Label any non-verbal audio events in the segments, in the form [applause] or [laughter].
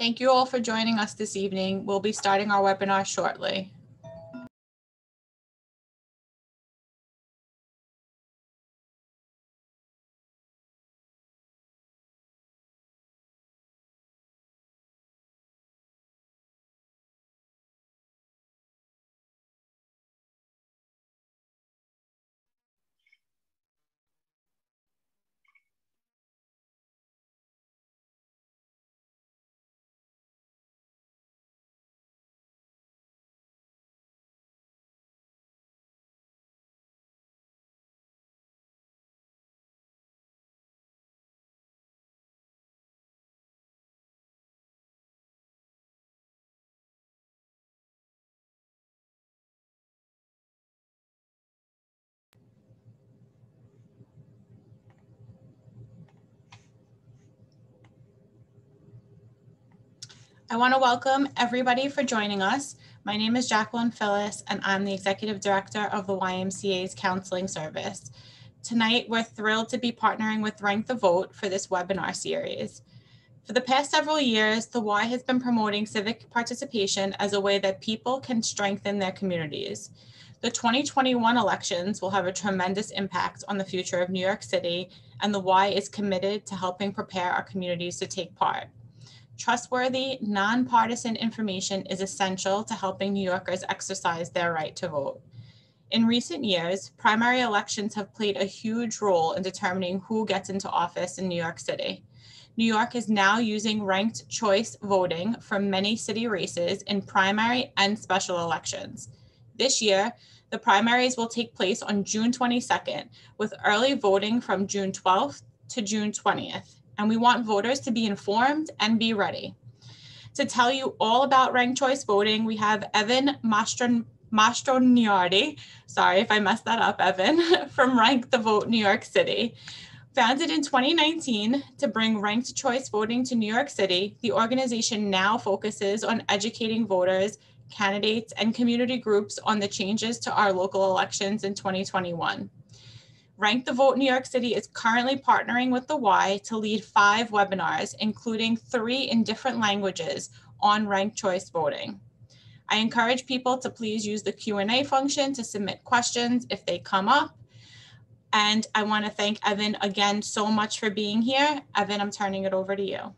Thank you all for joining us this evening. We'll be starting our webinar shortly. I want to welcome everybody for joining us. My name is Jacqueline Phyllis, and I'm the Executive Director of the YMCA's Counseling Service. Tonight, we're thrilled to be partnering with Rank the Vote for this webinar series. For the past several years, the Y has been promoting civic participation as a way that people can strengthen their communities. The 2021 elections will have a tremendous impact on the future of New York City, and the Y is committed to helping prepare our communities to take part. Trustworthy, nonpartisan information is essential to helping New Yorkers exercise their right to vote. In recent years, primary elections have played a huge role in determining who gets into office in New York City. New York is now using ranked choice voting for many city races in primary and special elections. This year, the primaries will take place on June 22nd, with early voting from June 12th to June 20th and we want voters to be informed and be ready. To tell you all about ranked choice voting, we have Evan Mastron Mastroniardi, sorry if I messed that up, Evan, [laughs] from Rank the Vote New York City. Founded in 2019 to bring ranked choice voting to New York City, the organization now focuses on educating voters, candidates, and community groups on the changes to our local elections in 2021. Rank the Vote New York City is currently partnering with the Y to lead five webinars, including three in different languages on ranked choice voting. I encourage people to please use the Q&A function to submit questions if they come up. And I want to thank Evan again so much for being here. Evan, I'm turning it over to you.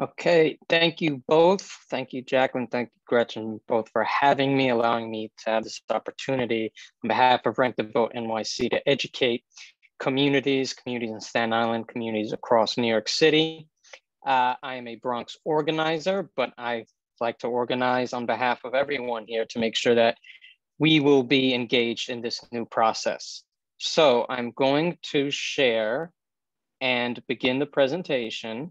Okay, thank you both. Thank you, Jacqueline. Thank you, Gretchen, both for having me, allowing me to have this opportunity on behalf of Rank the Vote NYC to educate communities, communities in Staten Island, communities across New York City. Uh, I am a Bronx organizer, but I like to organize on behalf of everyone here to make sure that we will be engaged in this new process. So I'm going to share and begin the presentation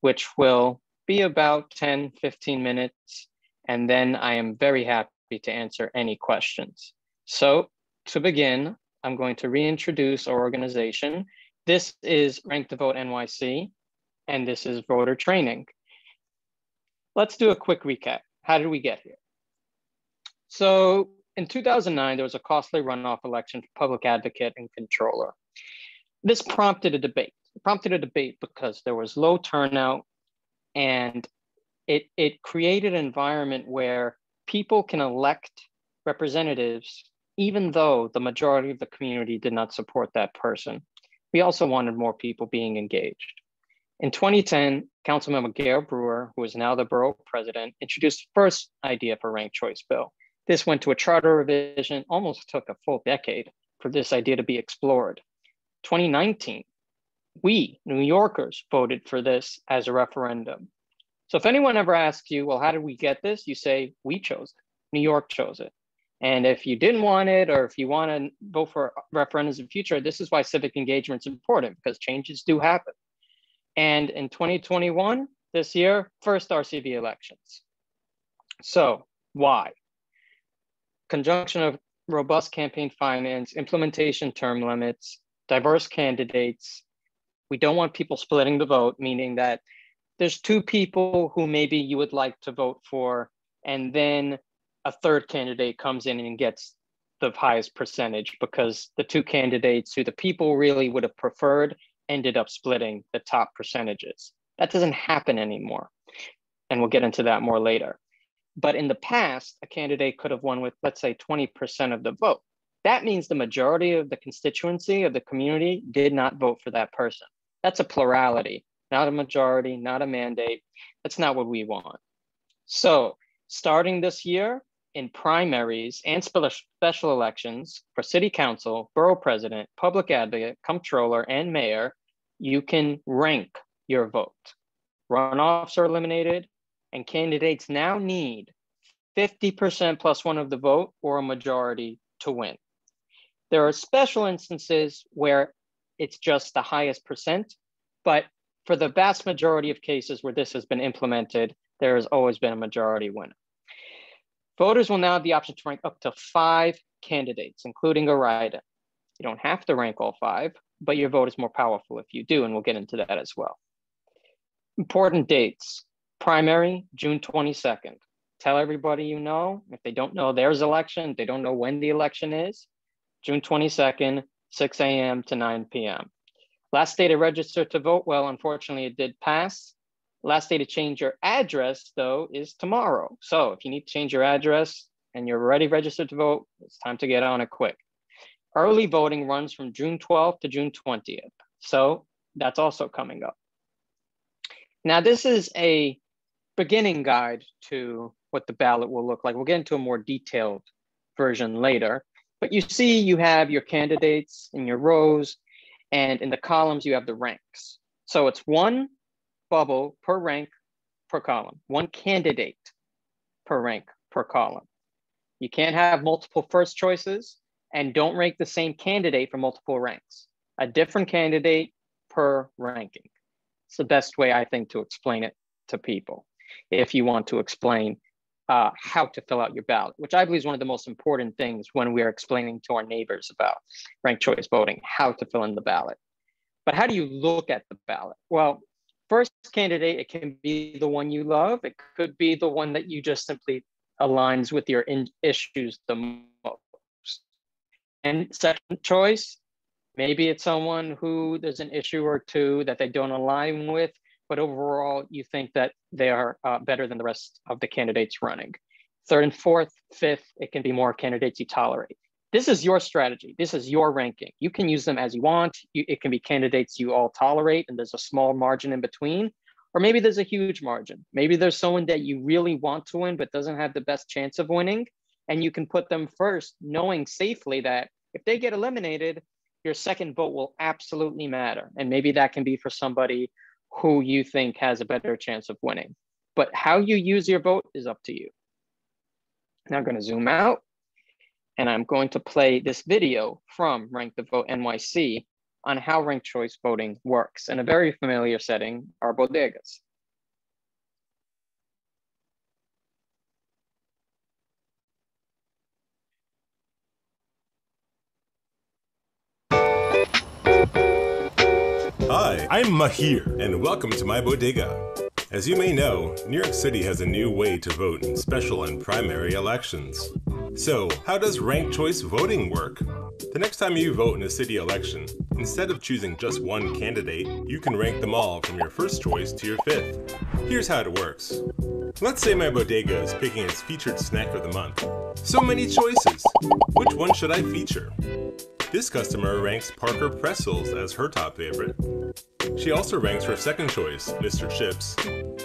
which will be about 10, 15 minutes. And then I am very happy to answer any questions. So to begin, I'm going to reintroduce our organization. This is Rank the Vote NYC, and this is voter training. Let's do a quick recap. How did we get here? So in 2009, there was a costly runoff election for public advocate and controller. This prompted a debate prompted a debate because there was low turnout and it, it created an environment where people can elect representatives even though the majority of the community did not support that person. We also wanted more people being engaged. In 2010, Councilmember Gale Brewer, who is now the borough president, introduced the first idea for ranked choice bill. This went to a charter revision, almost took a full decade for this idea to be explored. 2019, we, New Yorkers, voted for this as a referendum. So if anyone ever asks you, well, how did we get this? You say, we chose it. New York chose it. And if you didn't want it, or if you want to vote for referendums in the future, this is why civic engagement is important because changes do happen. And in 2021, this year, first RCV elections. So why? Conjunction of robust campaign finance, implementation term limits, diverse candidates, we don't want people splitting the vote, meaning that there's two people who maybe you would like to vote for, and then a third candidate comes in and gets the highest percentage because the two candidates who the people really would have preferred ended up splitting the top percentages. That doesn't happen anymore. And we'll get into that more later. But in the past, a candidate could have won with, let's say, 20% of the vote. That means the majority of the constituency of the community did not vote for that person. That's a plurality, not a majority, not a mandate. That's not what we want. So starting this year in primaries and special elections for city council, borough president, public advocate, comptroller, and mayor, you can rank your vote. Runoffs are eliminated, and candidates now need 50% plus one of the vote or a majority to win. There are special instances where it's just the highest percent, but for the vast majority of cases where this has been implemented, there has always been a majority winner. Voters will now have the option to rank up to five candidates, including a write-in. You don't have to rank all five, but your vote is more powerful if you do, and we'll get into that as well. Important dates, primary, June 22nd. Tell everybody you know, if they don't know there's election, they don't know when the election is, June 22nd, 6 a.m. to 9 p.m. Last day to register to vote, well, unfortunately it did pass. Last day to change your address, though, is tomorrow. So if you need to change your address and you're already registered to vote, it's time to get on it quick. Early voting runs from June 12th to June 20th. So that's also coming up. Now, this is a beginning guide to what the ballot will look like. We'll get into a more detailed version later. But you see, you have your candidates in your rows, and in the columns, you have the ranks. So it's one bubble per rank per column, one candidate per rank per column. You can't have multiple first choices and don't rank the same candidate for multiple ranks. A different candidate per ranking. It's the best way I think to explain it to people. If you want to explain uh, how to fill out your ballot, which I believe is one of the most important things when we are explaining to our neighbors about ranked choice voting, how to fill in the ballot. But how do you look at the ballot? Well, first candidate, it can be the one you love. It could be the one that you just simply aligns with your issues the most. And second choice, maybe it's someone who there's an issue or two that they don't align with, but overall you think that they are uh, better than the rest of the candidates running. Third and fourth, fifth, it can be more candidates you tolerate this is your strategy. This is your ranking. You can use them as you want. You, it can be candidates you all tolerate, and there's a small margin in between. Or maybe there's a huge margin. Maybe there's someone that you really want to win, but doesn't have the best chance of winning. And you can put them first, knowing safely that if they get eliminated, your second vote will absolutely matter. And maybe that can be for somebody who you think has a better chance of winning. But how you use your vote is up to you. Now I'm going to zoom out and I'm going to play this video from Rank the Vote NYC on how ranked choice voting works in a very familiar setting, our bodegas. I'm Mahir, and welcome to my bodega. As you may know, New York City has a new way to vote in special and primary elections. So, how does ranked choice voting work? The next time you vote in a city election, instead of choosing just one candidate, you can rank them all from your first choice to your fifth. Here's how it works. Let's say my bodega is picking its featured snack of the month. So many choices! Which one should I feature? This customer ranks Parker Pretzels as her top favorite. She also ranks her second choice, Mr. Chips,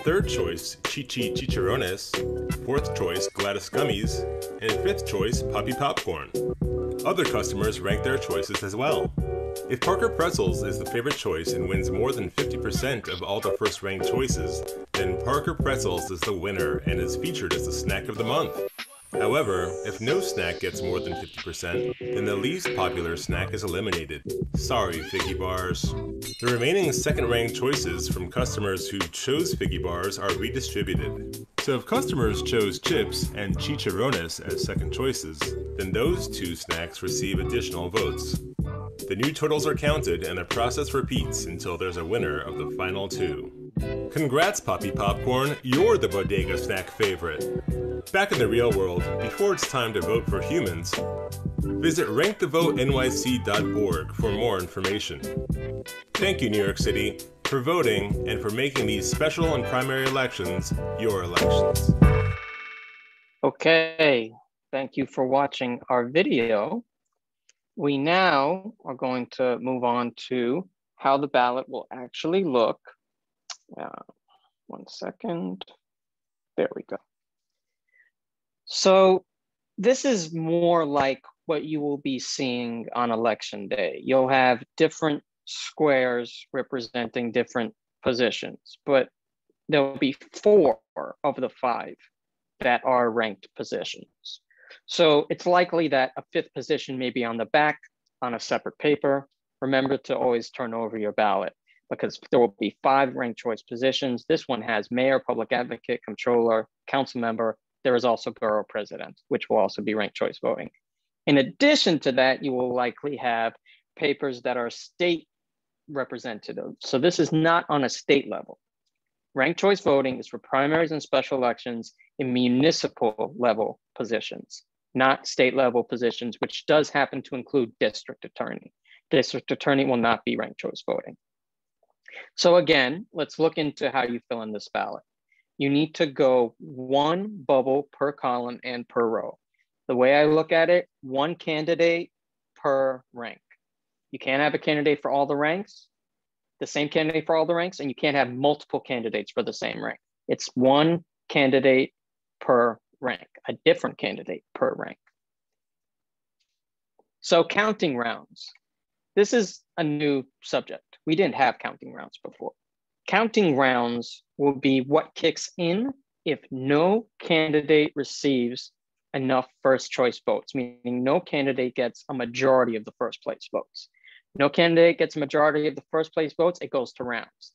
third choice, Chi-Chi Chicharrones, fourth choice, Gladys Gummies, and fifth choice, Poppy Popcorn. Other customers rank their choices as well. If Parker Pretzels is the favorite choice and wins more than 50% of all the first ranked choices, then Parker Pretzels is the winner and is featured as the snack of the month. However, if no snack gets more than 50%, then the least popular snack is eliminated. Sorry, Figgy Bars. The remaining second ranked choices from customers who chose Figgy Bars are redistributed. So if customers chose chips and chicharrones as second choices, then those two snacks receive additional votes. The new totals are counted and the process repeats until there's a winner of the final two. Congrats, Poppy Popcorn, you're the bodega snack favorite. Back in the real world, before it's time to vote for humans, visit rankthevotenyc.org for more information. Thank you, New York City. for voting and for making these special and primary elections your elections. Okay, thank you for watching our video. We now are going to move on to how the ballot will actually look. Uh, one second. There we go. So this is more like what you will be seeing on election day. You'll have different squares representing different positions, but there'll be four of the five that are ranked positions. So it's likely that a fifth position may be on the back on a separate paper. Remember to always turn over your ballot because there will be five ranked choice positions. This one has mayor, public advocate, controller, council member. There is also borough president, which will also be ranked choice voting. In addition to that, you will likely have papers that are state representative. So this is not on a state level. Ranked choice voting is for primaries and special elections in municipal level positions, not state level positions, which does happen to include district attorney. District attorney will not be ranked choice voting. So again, let's look into how you fill in this ballot. You need to go one bubble per column and per row. The way I look at it, one candidate per rank. You can't have a candidate for all the ranks, the same candidate for all the ranks, and you can't have multiple candidates for the same rank. It's one candidate per rank, a different candidate per rank. So counting rounds. This is a new subject. We didn't have counting rounds before. Counting rounds will be what kicks in if no candidate receives enough first choice votes, meaning no candidate gets a majority of the first place votes. No candidate gets a majority of the first place votes, it goes to rounds.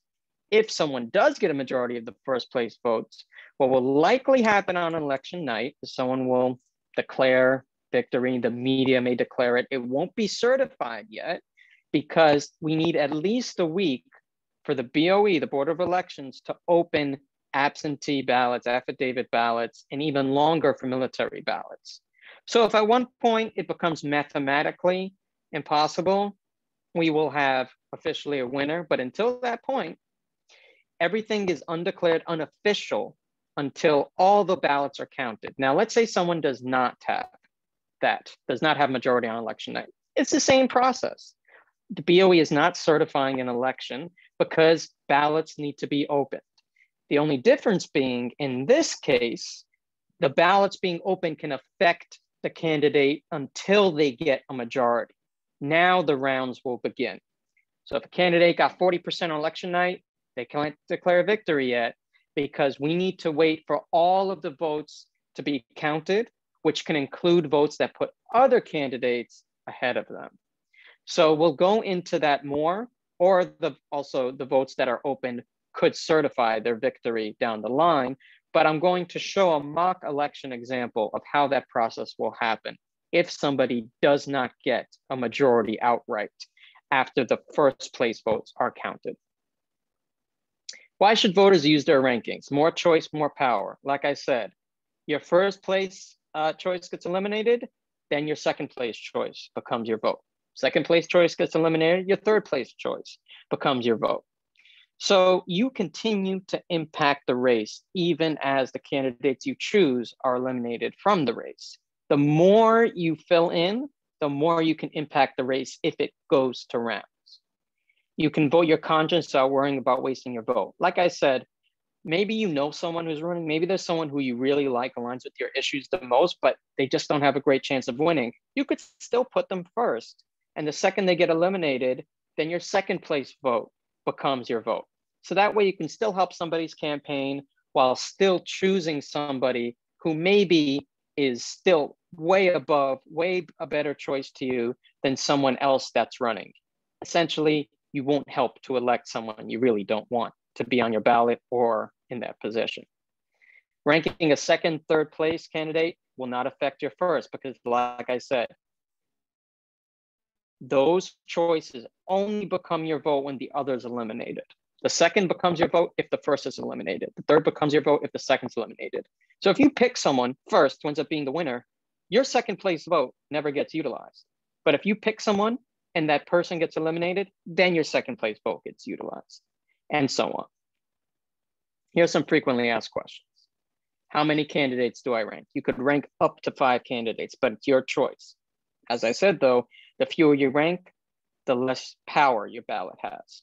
If someone does get a majority of the first place votes, what will likely happen on election night is someone will declare victory. The media may declare it. It won't be certified yet because we need at least a week for the BOE, the Board of Elections, to open absentee ballots, affidavit ballots, and even longer for military ballots. So if at one point it becomes mathematically impossible, we will have officially a winner. But until that point, everything is undeclared unofficial until all the ballots are counted. Now, let's say someone does not have that, does not have majority on election night. It's the same process. The BOE is not certifying an election because ballots need to be opened. The only difference being in this case, the ballots being open can affect the candidate until they get a majority. Now the rounds will begin. So if a candidate got 40% on election night, they can't declare victory yet because we need to wait for all of the votes to be counted, which can include votes that put other candidates ahead of them. So we'll go into that more, or the also the votes that are opened could certify their victory down the line. But I'm going to show a mock election example of how that process will happen if somebody does not get a majority outright after the first place votes are counted. Why should voters use their rankings? More choice, more power. Like I said, your first place uh, choice gets eliminated, then your second place choice becomes your vote. Second place choice gets eliminated, your third place choice becomes your vote. So you continue to impact the race even as the candidates you choose are eliminated from the race. The more you fill in, the more you can impact the race if it goes to rounds. You can vote your conscience without worrying about wasting your vote. Like I said, maybe you know someone who's running, maybe there's someone who you really like, aligns with your issues the most, but they just don't have a great chance of winning. You could still put them first. And the second they get eliminated, then your second place vote becomes your vote. So that way you can still help somebody's campaign while still choosing somebody who maybe is still way above, way a better choice to you than someone else that's running. Essentially, you won't help to elect someone you really don't want to be on your ballot or in that position. Ranking a second, third place candidate will not affect your first because, like I said, those choices only become your vote when the other is eliminated. The second becomes your vote if the first is eliminated. The third becomes your vote if the second's eliminated. So if you pick someone first who ends up being the winner, your second place vote never gets utilized. But if you pick someone and that person gets eliminated, then your second place vote gets utilized. and so on. Here's some frequently asked questions. How many candidates do I rank? You could rank up to five candidates, but it's your choice. As I said, though, the fewer you rank, the less power your ballot has.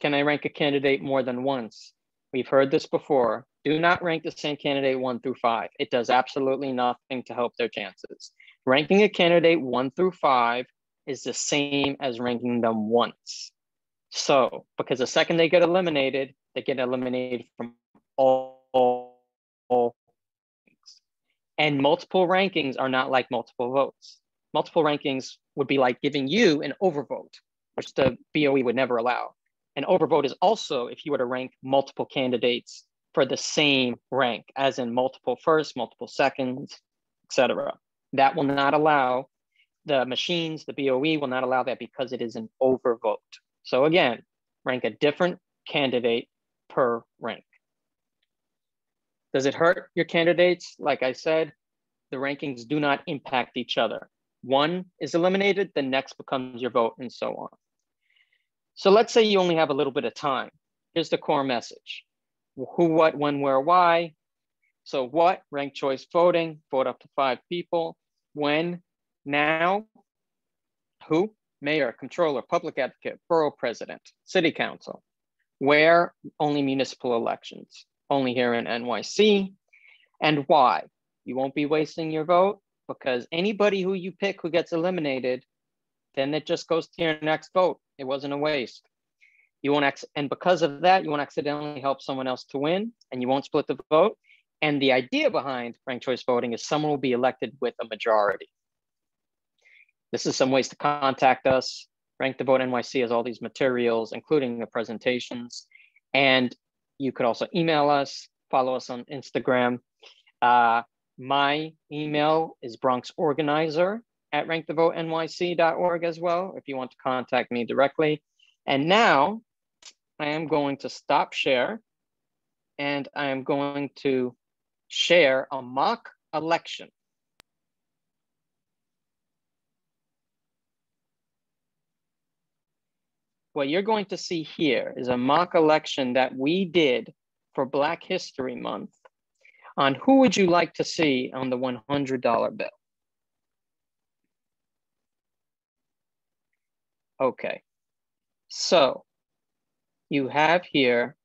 Can I rank a candidate more than once? We've heard this before. Do not rank the same candidate one through five. It does absolutely nothing to help their chances. Ranking a candidate one through five is the same as ranking them once. So, because the second they get eliminated, they get eliminated from all, all and multiple rankings are not like multiple votes. Multiple rankings would be like giving you an overvote, which the BOE would never allow. An overvote is also if you were to rank multiple candidates for the same rank, as in multiple first, multiple seconds, etc. That will not allow the machines, the BOE will not allow that because it is an overvote. So again, rank a different candidate per rank. Does it hurt your candidates? Like I said, the rankings do not impact each other. One is eliminated, the next becomes your vote, and so on. So let's say you only have a little bit of time. Here's the core message. Who, what, when, where, why. So what, ranked choice voting, vote up to five people. When, now. Who, mayor, controller, public advocate, borough president, city council. Where, only municipal elections only here in NYC. And why? You won't be wasting your vote because anybody who you pick who gets eliminated, then it just goes to your next vote. It wasn't a waste. You won't, ex- and because of that, you won't accidentally help someone else to win and you won't split the vote. And the idea behind ranked choice voting is someone will be elected with a majority. This is some ways to contact us. Rank the Vote NYC has all these materials, including the presentations. And you could also email us, follow us on Instagram. Uh, my email is bronxorganizer at rankthevoteny.org as well, if you want to contact me directly. And now I am going to stop share and I am going to share a mock election. what you're going to see here is a mock election that we did for Black History Month on who would you like to see on the $100 bill? Okay, so you have here,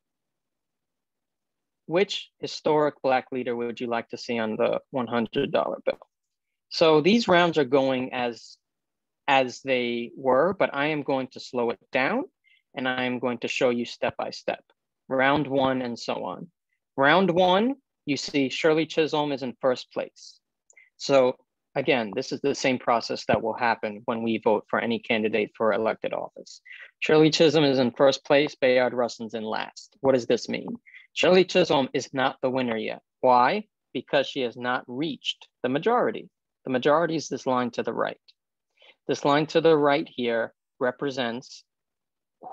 which historic Black leader would you like to see on the $100 bill? So these rounds are going as as they were, but I am going to slow it down and I am going to show you step by step, round one and so on. Round one, you see Shirley Chisholm is in first place. So again, this is the same process that will happen when we vote for any candidate for elected office. Shirley Chisholm is in first place, Bayard Rustin's in last. What does this mean? Shirley Chisholm is not the winner yet. Why? Because she has not reached the majority. The majority is this line to the right. This line to the right here represents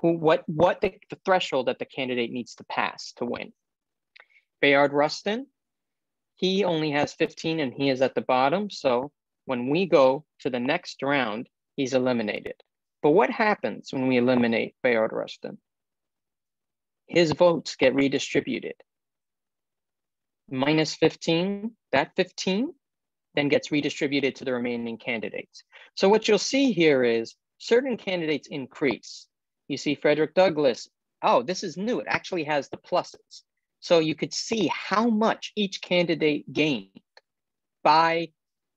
who, what, what the, the threshold that the candidate needs to pass to win. Bayard Rustin, he only has 15 and he is at the bottom. So when we go to the next round, he's eliminated. But what happens when we eliminate Bayard Rustin? His votes get redistributed. Minus 15, that 15 then gets redistributed to the remaining candidates. So what you'll see here is certain candidates increase. You see Frederick Douglass, oh, this is new. It actually has the pluses. So you could see how much each candidate gained by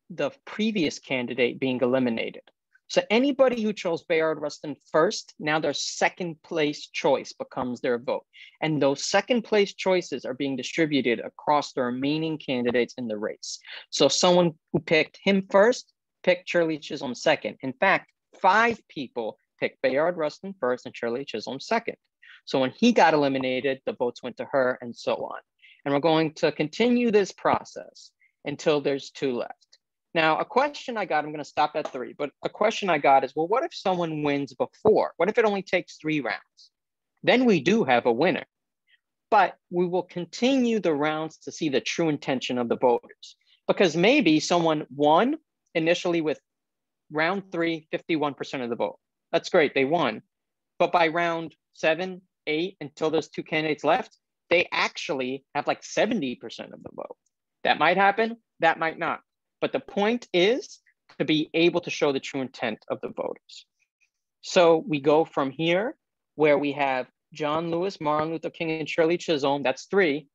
the previous candidate being eliminated. So anybody who chose Bayard Rustin first, now their second place choice becomes their vote. And those second place choices are being distributed across the remaining candidates in the race. So someone who picked him first picked Shirley Chisholm second. In fact, five people picked Bayard Rustin first and Shirley Chisholm second. So when he got eliminated, the votes went to her and so on. And we're going to continue this process until there's two left. Now, a question I got, I'm going to stop at three, but a question I got is well, what if someone wins before? What if it only takes three rounds? Then we do have a winner. But we will continue the rounds to see the true intention of the voters. Because maybe someone won initially with round three, 51% of the vote. That's great, they won. But by round seven, eight, until there's two candidates left, they actually have like 70% of the vote. That might happen, that might not. But the point is to be able to show the true intent of the voters. So we go from here, where we have John Lewis, Martin Luther King, and Shirley Chisholm. That's three.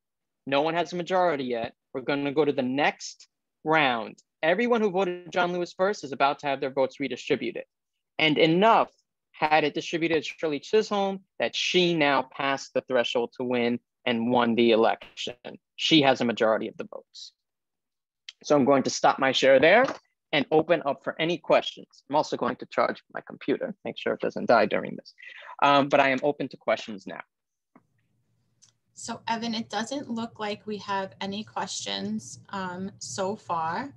No one has a majority yet. We're going to go to the next round. Everyone who voted John Lewis first is about to have their votes redistributed. And enough had it distributed to Shirley Chisholm that she now passed the threshold to win and won the election. She has a majority of the votes. So I'm going to stop my share there and open up for any questions. I'm also going to charge my computer, make sure it doesn't die during this. Um, but I am open to questions now. So Evan, it doesn't look like we have any questions um, so far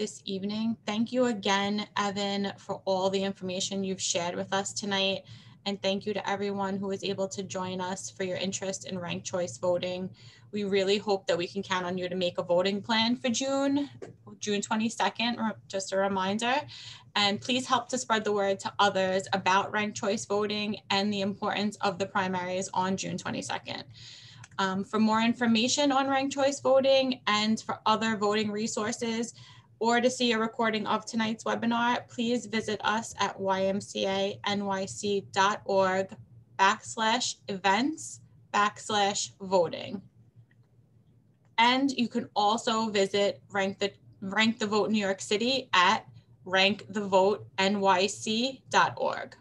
this evening. Thank you again, Evan, for all the information you've shared with us tonight. And thank you to everyone who was able to join us for your interest in ranked choice voting. We really hope that we can count on you to make a voting plan for June, June 22nd, just a reminder. And please help to spread the word to others about ranked choice voting and the importance of the primaries on June 22nd. Um, for more information on ranked choice voting and for other voting resources, or to see a recording of tonight's webinar, please visit us at ymcanyc.org backslash events backslash voting. And you can also visit Rank the, Rank the Vote New York City at rankthevotenyc.org.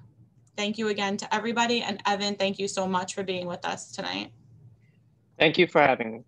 Thank you again to everybody. And Evan, thank you so much for being with us tonight. Thank you for having me.